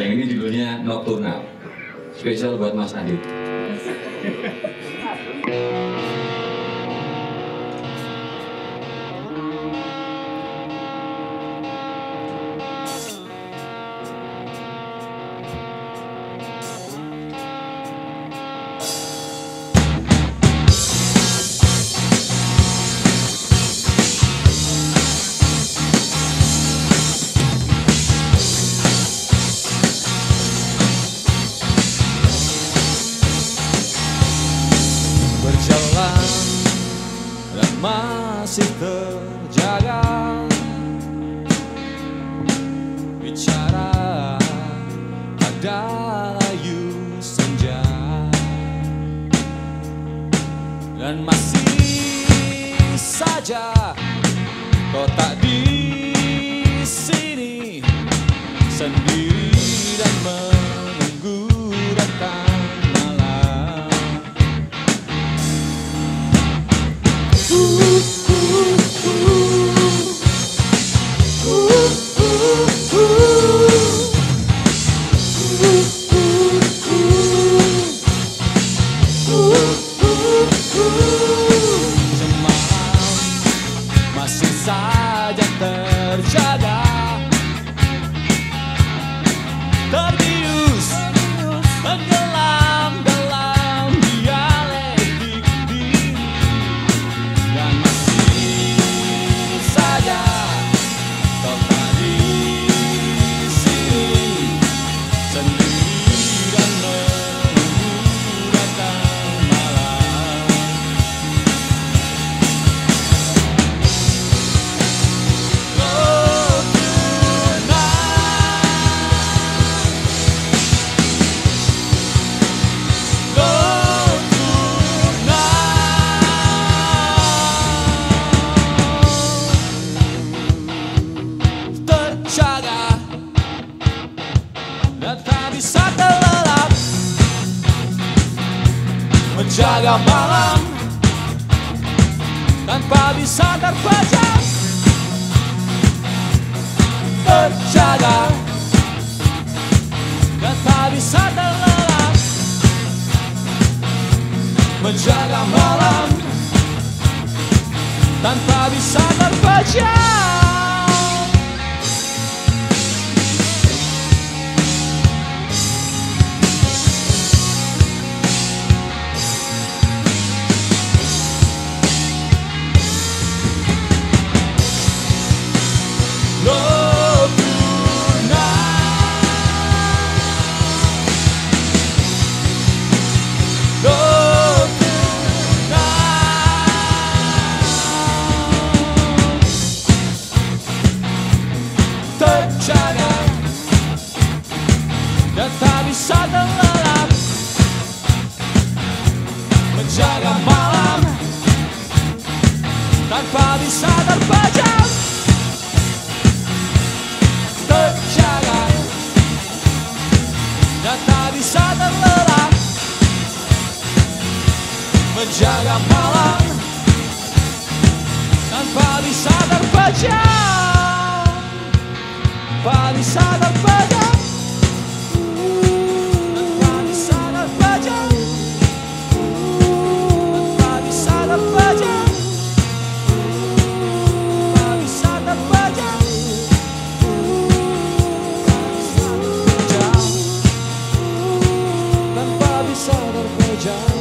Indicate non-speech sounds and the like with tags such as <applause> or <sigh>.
Yang ini judulnya Nocturnal. Spesial buat Mas Adit. <laughs> masih terjaga. Bicara pada layu senja dan masih saja kau tak di sini. Sendiri menjaga malam tanpa bisa terpejam terjaga dan tak bisa terlelap menjaga malam tanpa bisa terpejam tanpa bisa terpejam. Terjaga dan tak bisa terlelap. Menjaga malam. Tanpa bisa terpejam. Tanpa bisa terpejam John.